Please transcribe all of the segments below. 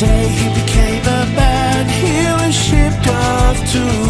day he became a man, he was shipped off to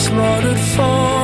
slaughtered for.